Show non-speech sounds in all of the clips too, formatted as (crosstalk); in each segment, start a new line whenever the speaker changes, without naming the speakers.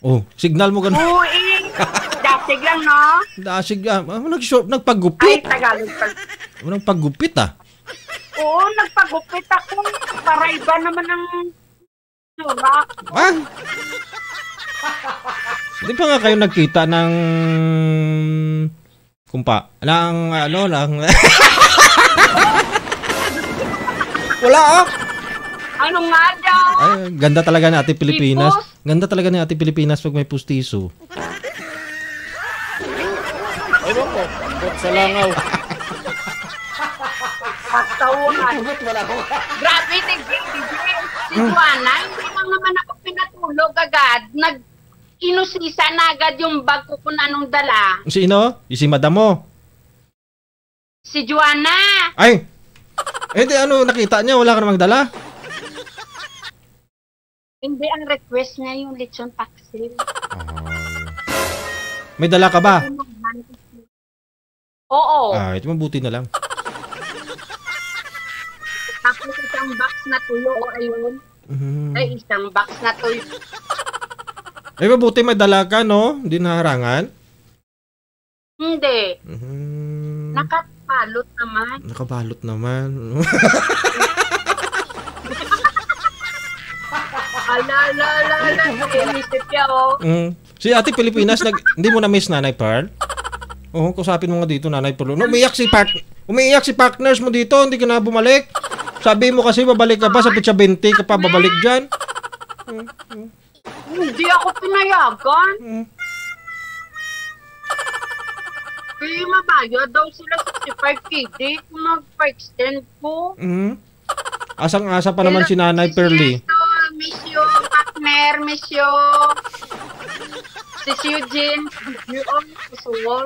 Oh, signal mo ganun.
Oo, eh. Dasig lang, no?
Dasig ah. Ah, nag-short,
Ay,
nagpagupit.
Tagalog pa.
Nagpagupit ah.
Oo, nagpagupit ako. Para iba naman ang sura.
Ah? Di pa nga kayo nagkita ng kumpa? Ng ano lang? (laughs) Wala ah.
Ano nga daw?
Ay, ganda talaga Ate Pilipinas.
Ipos?
Ganda talaga ni Ate Pilipinas pag may pustiso.
Ewan ko. Sa langaw? Ko?
Grabe. Si Juana, hindi lang naman ako pinatulog agad. Nag inusisa na agad yung bag ko kung anong dala.
Sino? Yung Si Madam mo.
Si Juana.
Ay! Eh di ano, nakita niya, wala ka namang dala.
Hindi ang request niya yung lechon paksiw.
May dala ka ba?
Oo.
Ah, ito mabuti na lang.
Tapos isang box na tuyo. O ayun.
Mhm.
Ay, isang box na tuyo.
Eh, mabuti may dala ka, no? Hindi naharangan.
Hindi.
Mhm.
Nakapalot naman.
Nakabalot naman. (laughs)
Ala, ala, ala, ala. Inisip niya, oh.
Mm. Si Ate Pilipinas, nag, hindi mo na miss Nanay Pearl? Oo, kusapin mo nga dito, Nanay Pearl. No, umiiyak si part, umiiyak si partners mo dito, hindi ka na bumalik. Sabi mo kasi babalik ka ba sa Pitsa 20 ka pa babalik dyan?
Hindi ako pinayagan.
Mm.
Eh, mabayad daw sila 65 KD kung mag-extend ko.
Mm. Asang-asa pa naman si Nanay Pearly.
Ito, miss miss you. Sis Eugene, all susuwal.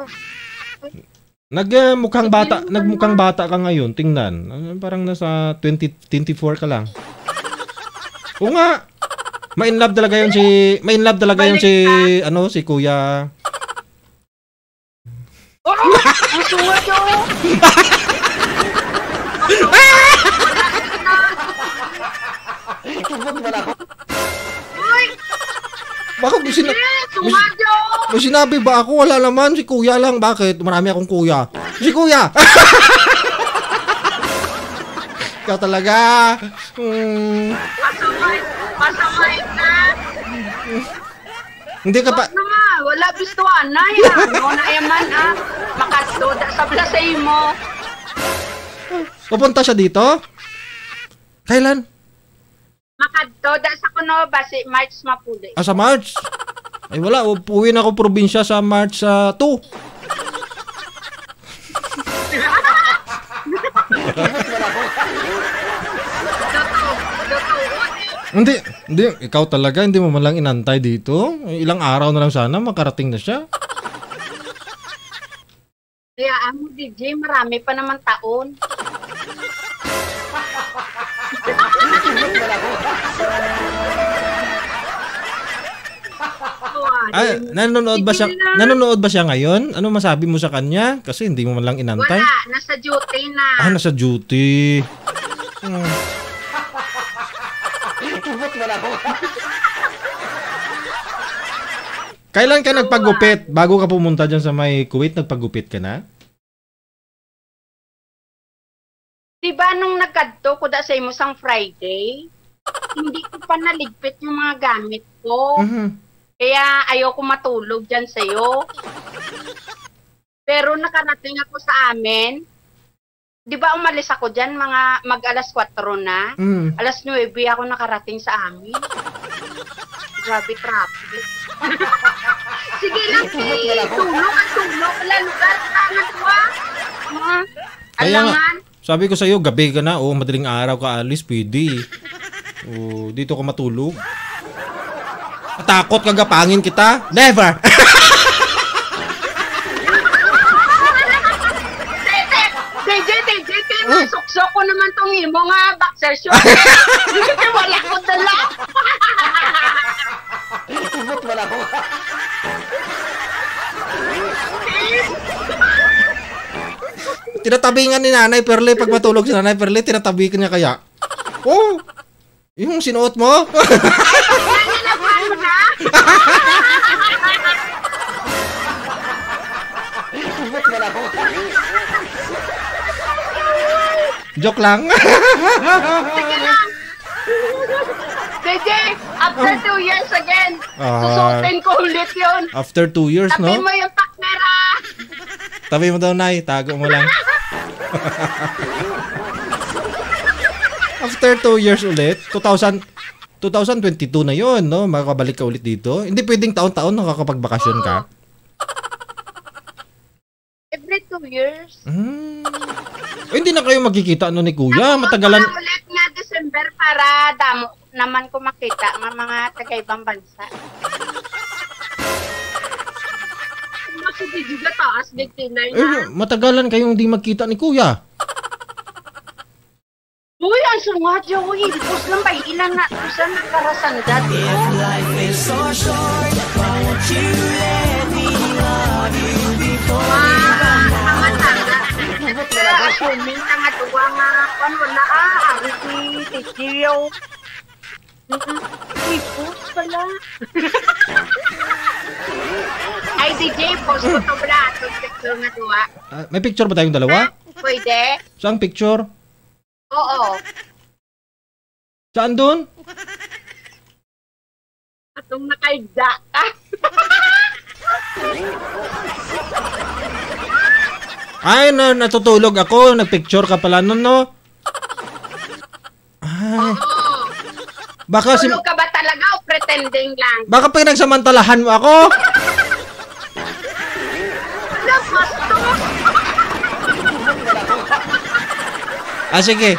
Nagmukhang bata, nagmukhang bata ka ngayon. Tingnan. Ano, Parang nasa 20 24 ka lang. Oo nga. May in love talaga yun si may in love talaga yun si ano si Kuya.
Oh, ang suwal (laughs)
Bakit mo, sina-
yun.
mo sinabi ba ako? Wala naman. Si Kuya lang. Bakit? Marami akong Kuya. Si Kuya! (laughs) Ikaw talaga.
Pasamay, pasamay na.
Hindi ka pa...
Nga, wala bistuan na yan. Ano na yaman ah. Makasoda sa plasay mo.
Pupunta siya dito? Kailan?
Makadtoda sa kuno ba si March Mapuli.
Ah, sa March. Ay wala, uwi na ako probinsya sa March ah, 2.
Totoo, totoo.
Hindi, hindi. Ikaw talaga, hindi mo man lang inantay dito. Ilang araw na lang sana, makarating na siya.
Kaya ang DJ, marami pa naman taon.
Ay, nanonood ba siya, nanonood ba siya ngayon? Ano masabi mo sa kanya? Kasi hindi mo man lang inantay.
Wala, nasa duty na.
Ah, nasa duty. Hmm. Kailan ka nagpagupit? Bago ka pumunta dyan sa may Kuwait, nagpagupit ka na?
Diba nung nagkadto ko da sa imo sang Friday, hindi ko pa naligpit yung mga gamit ko.
Mhm.
Kaya ayoko matulog dyan sa'yo. Pero nakarating ako sa amin. Di ba umalis ako dyan mga mag alas 4 na?
Mm.
Alas 9 ako nakarating sa amin. Grabe traffic. (laughs) Sige lang, eh. Tulog ang tulog. Wala lugar. Ko ah. Mga alangan.
sabi ko sa'yo, gabi ka na. Oh, madaling araw ka alis, pwede. Oh, dito ka matulog. Takot ka gapangin kita? Never!
Tete, TJ, TJ, TJ, suksok ko naman tong imo nga boxer short. Kasi wala ko dala.
Ba't wala ko?
Tinatabingan ni Nanay Perle pag matulog si Nanay Perle, tinatabihan niya kaya. Oh! Yung sinuot mo? (laughs) Joke (laughs) lang.
Sige after two years again,
ah.
uh, susutin ko ulit yun.
After two years, no?
Tabi mo yung takmera.
Tabi mo daw, Nay. Tago mo lang. (laughs) after two years ulit, 2000, 2022 na yon no? Makakabalik ka ulit dito. Hindi pwedeng taon-taon nakakapagbakasyon ka. (laughs)
Every two years.
Hmm. Eh, hindi na kayo magkikita ano ni Kuya. Matagalan.
Ako ulit nga December para damo naman ko makita ng mga taga-ibang bansa. Mas hindi ka taas, nagtinay
Eh,
na.
matagalan kayong hindi magkita ni Kuya.
Uy, ang sunga, Joey. Bus lang ba? Ilan na? Usan na karasandad. Mga tanga. Kaya assuming na nga tuwa nga kwan wala ah. Ari si Tijiyo. Ay, post pala. Ay, DJ, post ko to. Ito picture nga tuwa.
Ah, may picture ba tayong dalawa?
Pwede?
Saan picture?
Oo.
Saan doon?
Atong nakaigda ka.
Ay, na, natutulog ako. Nagpicture ka pala nun, no? Ay, baka si...
Tulog ka ba talaga o pretending lang?
Baka pinagsamantalahan mo ako? Ah, sige.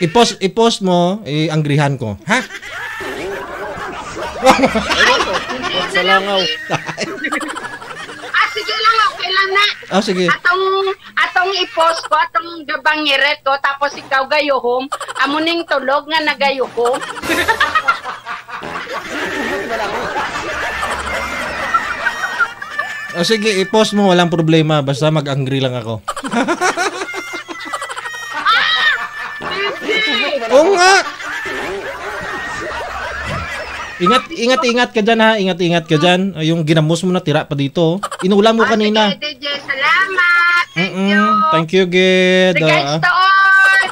I-post, i-post mo, i-angrihan ko. Ha?
Sa langaw.
ah, sige lang, okay lang na.
Ah, sige.
Atong, atong i-post ko, atong gabangiret ko, tapos ikaw gayuhom, amuning tulog nga nagayuhom.
Ah, sige, i-post mo, walang problema. Basta mag-angry lang ako. (laughs) Oo nga! Ingat, ingat, ingat ka dyan ha. Ingat, ingat ka dyan. Yung ginamos mo na tira pa dito. Inulam mo
Ah,
kanina.
Sige, DJ, salamat. Thank
Mm-mm.
you.
Thank you, Gid.
Regards
Ah,
to all.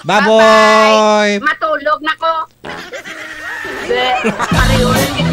Baboy!
Matulog na ko. Be, pareho lang